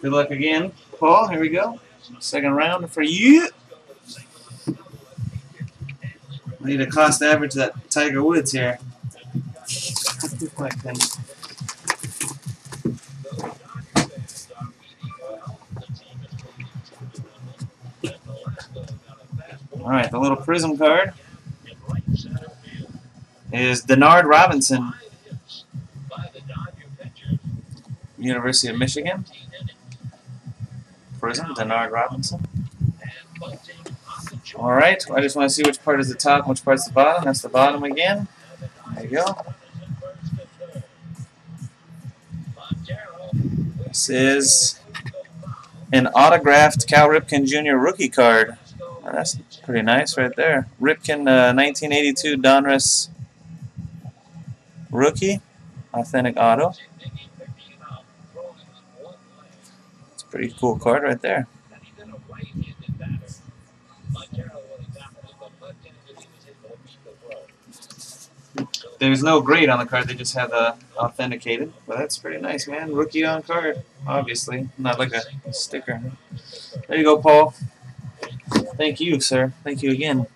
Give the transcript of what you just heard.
Good luck again, Paul. Here we go. Second round for you. I need to cost average that Tiger Woods here. Alright, the little prism card is Denard Robinson, University of Michigan. Prism, Denard Robinson. Alright, I just want to see which part is the top which part is the bottom. That's the bottom again. There you go. This is an autographed Cal Ripken Jr. rookie card. That's pretty nice right there. Ripken uh, 1982 Donruss rookie. Authentic auto. It's a pretty cool card right there. There's no grade on the card, they just have the authenticated. But that's pretty nice, man. Rookie on card, obviously. Not like a sticker. There you go, Paul. Thank you, sir. Thank you again.